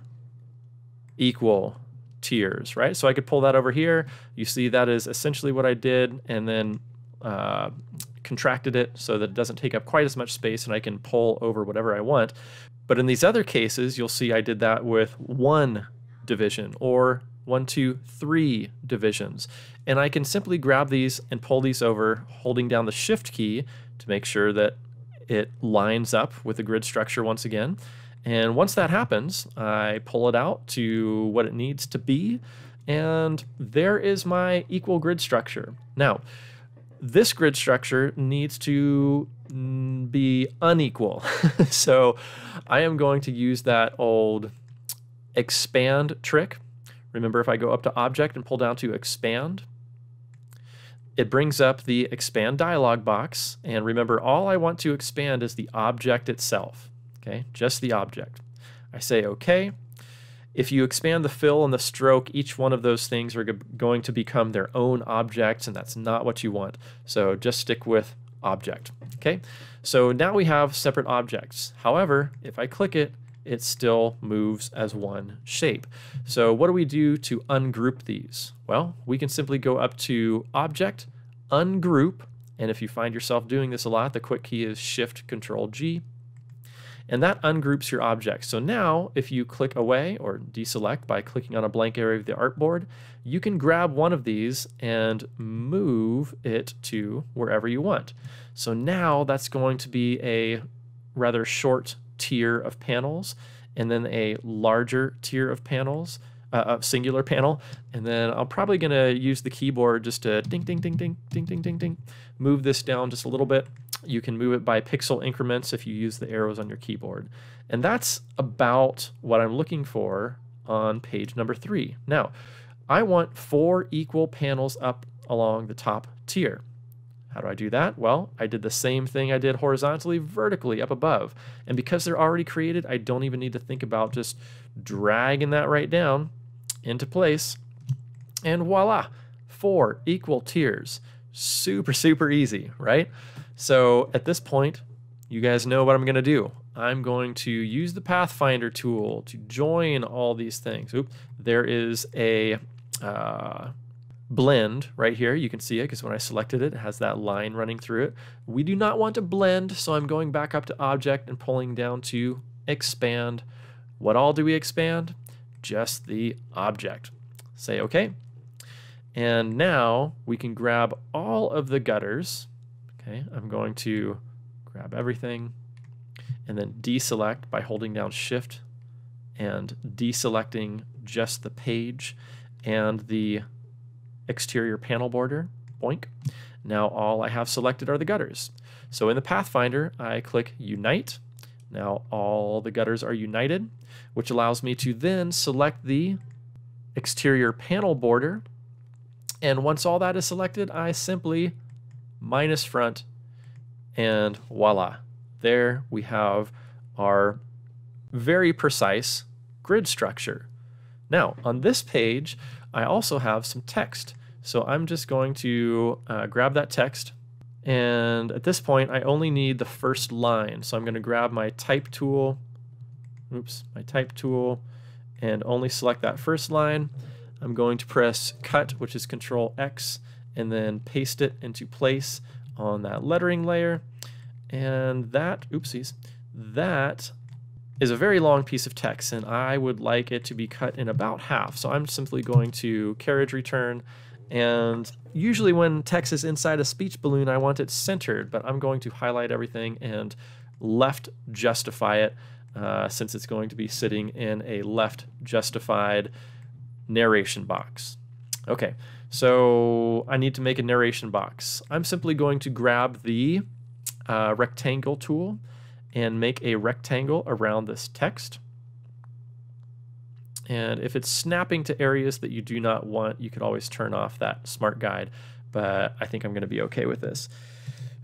equal tiers, right? So I could pull that over here. You see that is essentially what I did and then uh, contracted it so that it doesn't take up quite as much space and I can pull over whatever I want. But in these other cases, you'll see I did that with one division or one, two, three divisions. And I can simply grab these and pull these over, holding down the shift key to make sure that it lines up with the grid structure once again. And once that happens, I pull it out to what it needs to be. And there is my equal grid structure. Now, this grid structure needs to mm, be unequal. [LAUGHS] so I am going to use that old expand trick. Remember, if I go up to object and pull down to expand, it brings up the expand dialog box. And remember, all I want to expand is the object itself, okay? Just the object. I say okay. If you expand the fill and the stroke, each one of those things are going to become their own objects, and that's not what you want. So just stick with object, okay? So now we have separate objects. However, if I click it, it still moves as one shape. So what do we do to ungroup these? Well, we can simply go up to Object, Ungroup, and if you find yourself doing this a lot, the quick key is Shift Control G, and that ungroups your objects. So now if you click away or deselect by clicking on a blank area of the artboard, you can grab one of these and move it to wherever you want. So now that's going to be a rather short tier of panels and then a larger tier of panels uh, singular [LAUGHS] panel. And then I'm probably going to use the keyboard just to ding, ding, ding, ding, ding, ding, ding, ding move this down just a little bit you can move it by pixel increments if you use the arrows on your keyboard. And that's about what I'm looking for on page number three. Now, I want four equal panels up along the top tier. How do I do that? Well, I did the same thing I did horizontally, vertically up above. And because they're already created, I don't even need to think about just dragging that right down into place. And voila, four equal tiers. Super, super easy, right? So at this point, you guys know what I'm going to do. I'm going to use the Pathfinder tool to join all these things. Oop, there is a uh, blend right here. You can see it because when I selected it, it has that line running through it. We do not want to blend, so I'm going back up to Object and pulling down to Expand. What all do we expand? Just the object. Say OK. And now we can grab all of the gutters Okay, I'm going to grab everything and then deselect by holding down shift and deselecting just the page and the exterior panel border. Boink. Now all I have selected are the gutters. So in the Pathfinder, I click Unite. Now all the gutters are united, which allows me to then select the exterior panel border. And once all that is selected, I simply minus front, and voila. There we have our very precise grid structure. Now, on this page, I also have some text. So I'm just going to uh, grab that text. And at this point, I only need the first line. So I'm going to grab my type tool, oops, my type tool, and only select that first line. I'm going to press cut, which is control X, and then paste it into place on that lettering layer. And that, oopsies, that is a very long piece of text and I would like it to be cut in about half. So I'm simply going to carriage return and usually when text is inside a speech balloon, I want it centered, but I'm going to highlight everything and left justify it uh, since it's going to be sitting in a left justified narration box. Okay, so I need to make a narration box. I'm simply going to grab the uh, rectangle tool and make a rectangle around this text. And if it's snapping to areas that you do not want, you could always turn off that smart guide, but I think I'm gonna be okay with this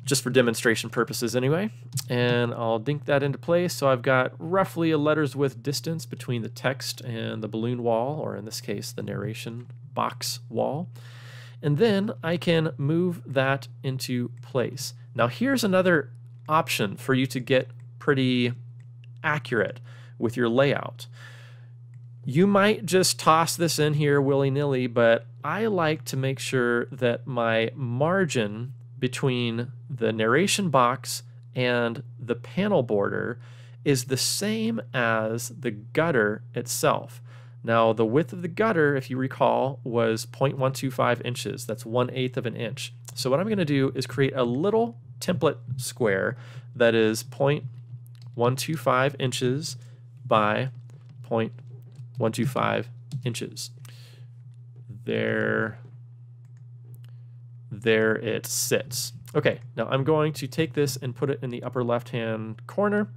just for demonstration purposes anyway. And I'll dink that into place. So I've got roughly a letters width distance between the text and the balloon wall, or in this case, the narration box wall. And then I can move that into place. Now here's another option for you to get pretty accurate with your layout. You might just toss this in here willy-nilly, but I like to make sure that my margin between the narration box and the panel border is the same as the gutter itself. Now, the width of the gutter, if you recall, was 0.125 inches. That's one eighth of an inch. So what I'm going to do is create a little template square that is 0.125 inches by 0.125 inches. There, there it sits. Okay, now I'm going to take this and put it in the upper left-hand corner.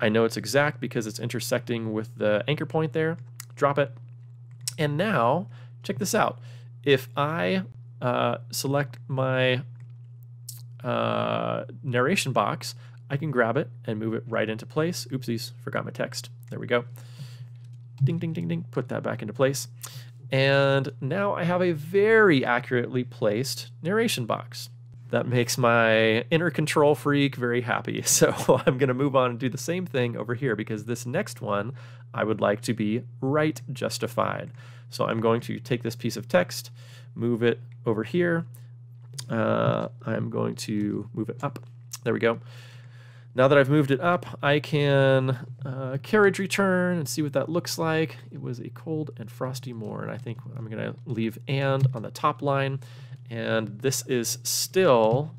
I know it's exact because it's intersecting with the anchor point there. Drop it. And now, check this out. If I uh, select my uh, narration box, I can grab it and move it right into place. Oopsies, forgot my text. There we go. Ding, ding, ding, ding. Put that back into place. And now I have a very accurately placed narration box. That makes my inner control freak very happy. [LAUGHS] So I'm going to move on and do the same thing over here because this next one I would like to be right justified. So I'm going to take this piece of text, move it over here. Uh, I'm going to move it up. There we go. Now that I've moved it up, I can uh, carriage return and see what that looks like. It was a cold and frosty morn. I think I'm going to leave and on the top line. And this is still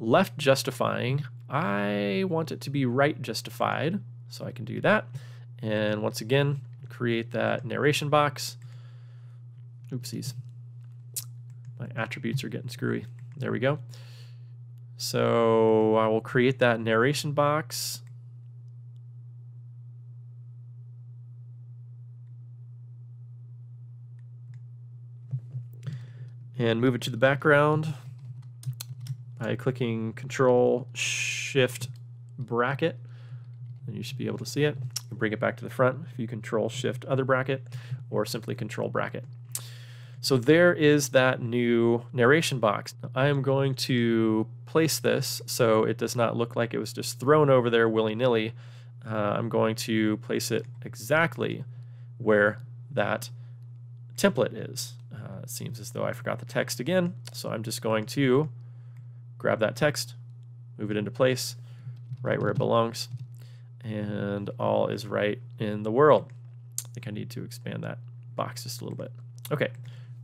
left justifying. I want it to be right justified, so I can do that. And once again, create that narration box. Oopsies. My attributes are getting screwy. There we go. So I will create that narration box. And move it to the background by clicking Control Shift bracket. And you should be able to see it. Bring it back to the front if you Control Shift other bracket or simply Control bracket. So there is that new narration box. I am going to place this so it does not look like it was just thrown over there willy-nilly. Uh, I'm going to place it exactly where that template is. Uh, it seems as though I forgot the text again, so I'm just going to grab that text, move it into place, right where it belongs, and all is right in the world. I think I need to expand that box just a little bit. Okay,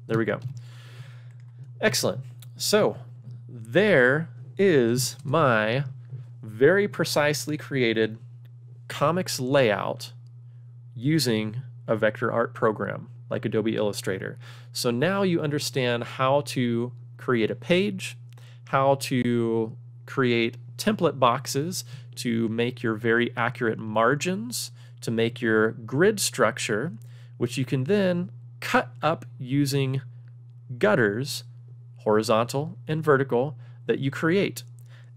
there we go. Excellent. So there is my very precisely created comics layout using a vector art program like Adobe Illustrator. So now you understand how to create a page, how to create template boxes to make your very accurate margins, to make your grid structure, which you can then cut up using gutters, horizontal and vertical, that you create.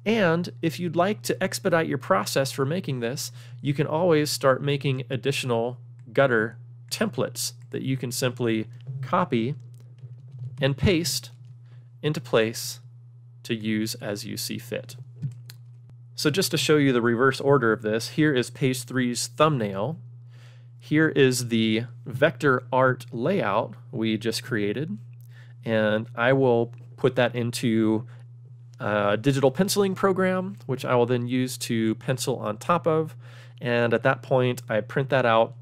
And if you'd like to expedite your process for making this, you can always start making additional gutter templates that you can simply copy and paste into place to use as you see fit. So just to show you the reverse order of this, here is page 3's thumbnail. Here is the vector art layout we just created, and I will put that into a digital penciling program, which I will then use to pencil on top of. And at that point, I print that out,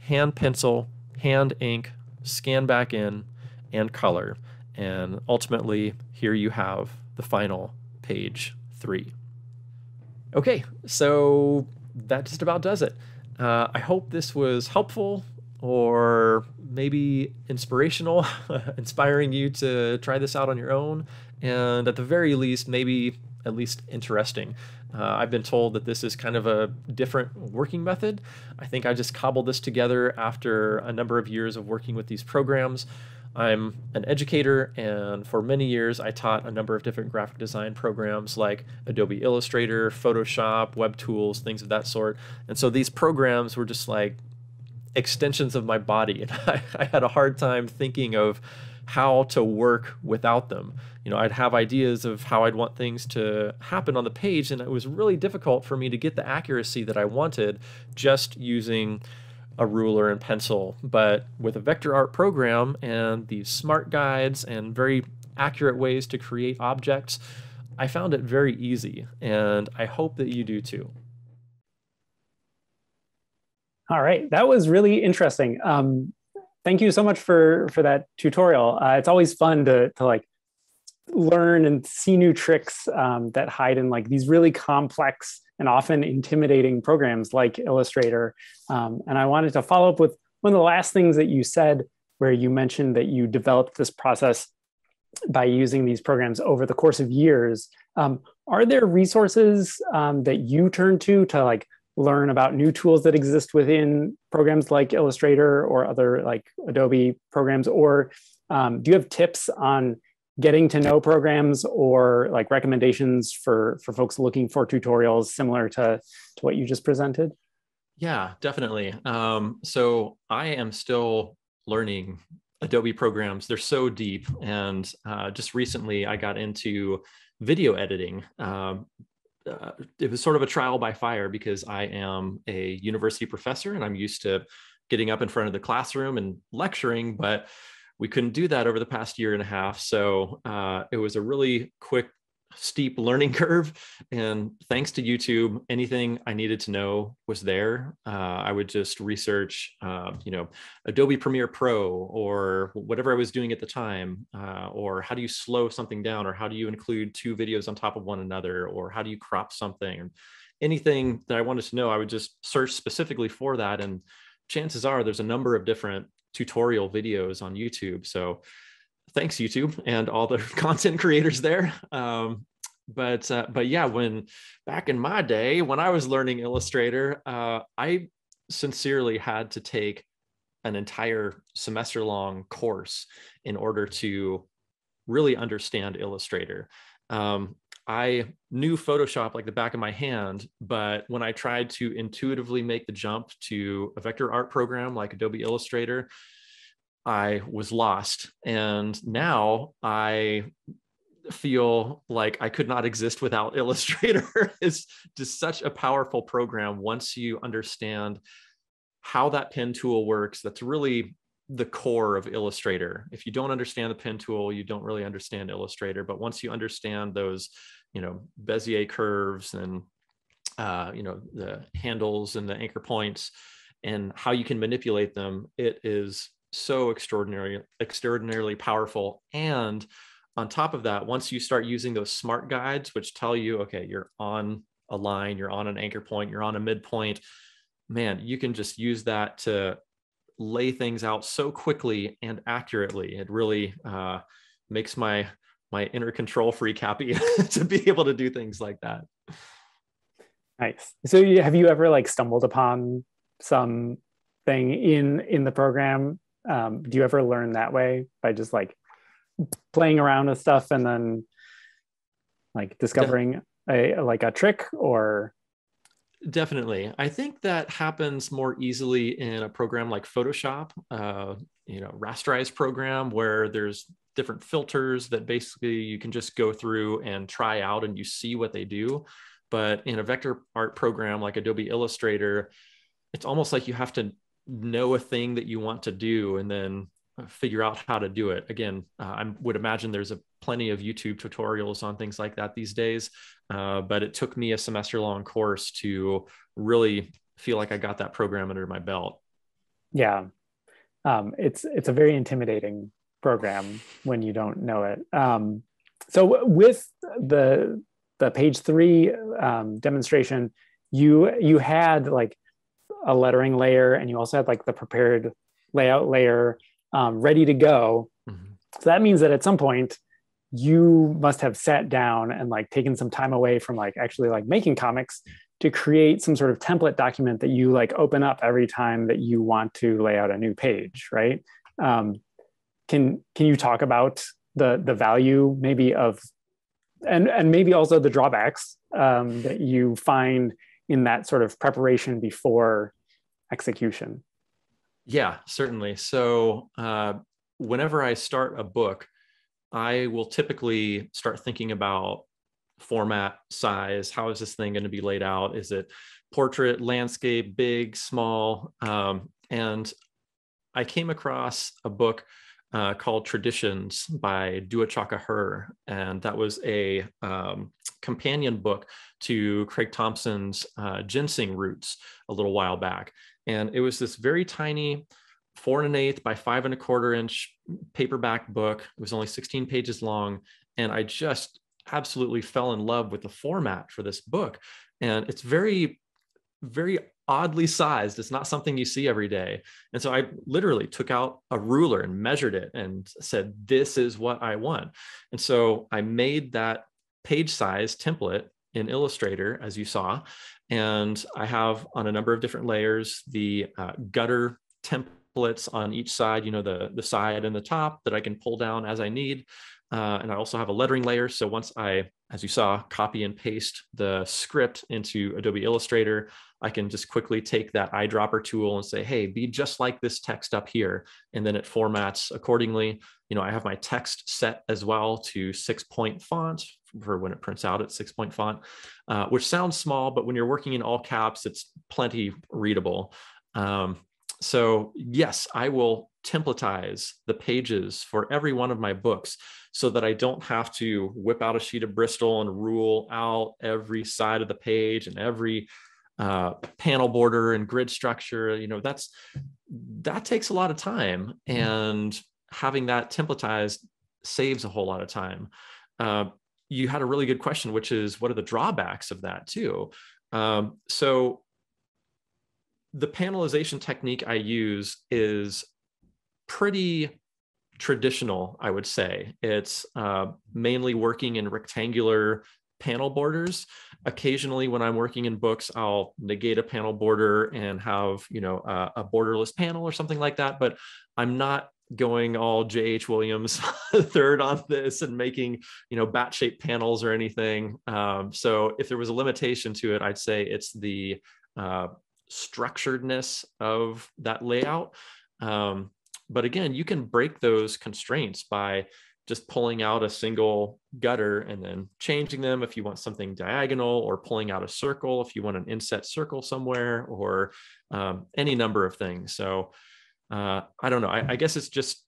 hand pencil, hand ink, scan back in, and color. And ultimately, here you have the final page three. Okay, so that just about does it. Uh, I hope this was helpful or maybe inspirational, [LAUGHS] inspiring you to try this out on your own, and at the very least, maybe at least interesting. Uh, I've been told that this is kind of a different working method. I think I just cobbled this together after a number of years of working with these programs. I'm an educator, and for many years, I taught a number of different graphic design programs like Adobe Illustrator, Photoshop, Web Tools, things of that sort. And so these programs were just like extensions of my body, [LAUGHS] and I, I had a hard time thinking of how to work without them. You know, I'd have ideas of how I'd want things to happen on the page, and it was really difficult for me to get the accuracy that I wanted just using a ruler and pencil. But with a vector art program and these smart guides and very accurate ways to create objects, I found it very easy, and I hope that you do too. All right, that was really interesting. Um, thank you so much for for that tutorial. Uh, it's always fun to to like learn and see new tricks um, that hide in like these really complex and often intimidating programs like Illustrator. Um, and I wanted to follow up with one of the last things that you said, where you mentioned that you developed this process by using these programs over the course of years. Um, are there resources um, that you turn to to like learn about new tools that exist within programs like Illustrator or other like Adobe programs? Or um, do you have tips on getting to know programs or like recommendations for for folks looking for tutorials similar to to what you just presented? Yeah definitely. Um, so i am still learning adobe programs. They're so deep. And uh, just recently i got into video editing um, uh, it was sort of a trial by fire because i am a university professor and i'm used to getting up in front of the classroom and lecturing but we couldn't do that over the past year and a half. So uh, it was a really quick, steep learning [LAUGHS] curve. And thanks to YouTube, anything I needed to know was there. Uh, I would just research, uh, you know, Adobe Premiere Pro or whatever I was doing at the time, uh, or how do you slow something down, or how do you include two videos on top of one another, or how do you crop something, anything that I wanted to know, I would just search specifically for that. And chances are there's a number of different tutorial videos on YouTube. So thanks YouTube and all the [LAUGHS] content creators there. Um, but uh, but yeah, when back in my day when I was learning Illustrator, uh, I sincerely had to take an entire semester long course in order to really understand Illustrator. Um, I knew Photoshop like the back of my hand, but when I tried to intuitively make the jump to a vector art program like Adobe Illustrator, I was lost. And now I feel like I could not exist without [LAUGHS] Illustrator. it's just such a powerful program once you understand how that pen tool works. That's really the core of Illustrator. If you don't understand the pen tool, you don't really understand Illustrator. But once you understand those you know bezier curves and uh, you know the handles and the anchor points and how you can manipulate them it is so extraordinary extraordinarily powerful and on top of that once you start using those smart guides which tell you okay you're on a line you're on an anchor point you're on a midpoint man you can just use that to lay things out so quickly and accurately it really uh, makes my my inner control freak happy [LAUGHS] to be able to do things like that. Nice. So have you ever like stumbled upon some thing in in the program? Um, do you ever learn that way by just like playing around with stuff and then like discovering a like a trick or definitely i think that happens more easily in a program like photoshop uh, you know rasterized program where there's different filters that basically you can just go through and try out and you see what they do. But in a vector art program like Adobe Illustrator, it's almost like you have to know a thing that you want to do and then figure out how to do it. Again, uh, I would imagine there's a plenty of YouTube tutorials on things like that these days, uh, but it took me a semester long course to really feel like I got that program under my belt. Yeah, um, it's it's a very intimidating program when you don't know it. Um, so with the the page three um, demonstration, you you had like a lettering layer, and you also had like the prepared layout layer um, ready to go. Mm-hmm. So that means that at some point you must have sat down and like taken some time away from like actually like making comics to create some sort of template document that you like open up every time that you want to lay out a new page, right? Um, can can you talk about the the value maybe of and and maybe also the drawbacks um, that you find in that sort of preparation before execution? Yeah certainly. So uh, whenever i start a book i will typically start thinking about format size how is this thing going to be laid out? Is it portrait landscape big small? Um, and i came across a book uh, called Traditions by Duachaka Her. And that was a um, companion book to Craig Thompson's uh, Ginseng Roots a little while back. And it was this very tiny four and an eighth by five and a quarter inch paperback book. It was only 16 pages long. And I just absolutely fell in love with the format for this book. And it's very, very oddly sized. It's not something you see every day. And so I literally took out a ruler and measured it and said, This is what I want. And so I made that page size template in Illustrator, as you saw. And I have on a number of different layers the uh, gutter templates on each side, you know, the, the side and the top that I can pull down as I need. Uh, and I also have a lettering layer. So once I, as you saw, copy and paste the script into Adobe Illustrator, I can just quickly take that eyedropper tool and say, hey, be just like this text up here. And then it formats accordingly. You know, I have my text set as well to six point font for when it prints out at six point font, uh, which sounds small, but when you're working in all caps, it's plenty readable. Um, so yes, I will templatize the pages for every one of my books so that I don't have to whip out a sheet of Bristol and rule out every side of the page and every uh, panel border and grid structure. You know, that's that takes a lot of time, and having that templatized saves a whole lot of time. Uh, you had a really good question, which is what are the drawbacks of that too? Um, so the panelization technique I use is pretty traditional, I would say. It's uh, mainly working in rectangular panel borders. Occasionally, when I'm working in books, I'll negate a panel border and have you know a borderless panel or something like that. But I'm not going all J.H. Williams [LAUGHS] third on this and making you know bat shaped panels or anything. Um, so if there was a limitation to it, I'd say it's the uh, structuredness of that layout. Um, but again, you can break those constraints by just pulling out a single gutter and then changing them if you want something diagonal or pulling out a circle if you want an inset circle somewhere or um, any number of things. So uh, I don't know. I, I guess it's just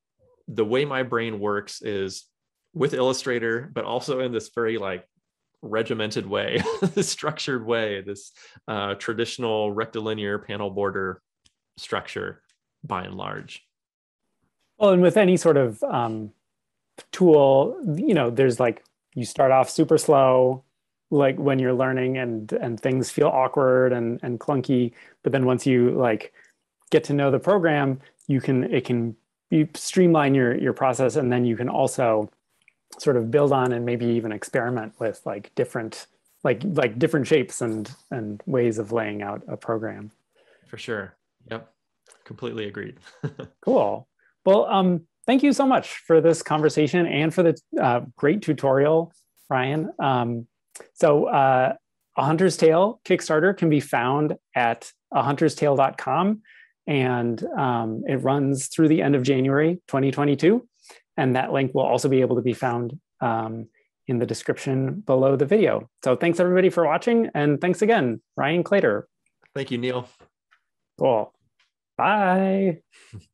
the way my brain works is with Illustrator, but also in this very like regimented way, [LAUGHS] this structured way, this uh, traditional rectilinear panel border structure by and large. Well, and with any sort of um, tool, you know, there's like you start off super slow, like when you're learning, and and things feel awkward and and clunky. But then once you like get to know the program, you can it can you streamline your your process, and then you can also sort of build on and maybe even experiment with like different like like different shapes and and ways of laying out a program. For sure. Yep. Completely agreed. [LAUGHS] cool. Well, um, thank you so much for this conversation and for the uh, great tutorial, Ryan. Um, so uh, A Hunter's Tale Kickstarter can be found at ahunterstale.com and um, it runs through the end of January 2022. And that link will also be able to be found um, in the description below the video. So thanks everybody for watching and thanks again, Ryan Claytor. Thank you, Neil. Cool. Bye. [LAUGHS]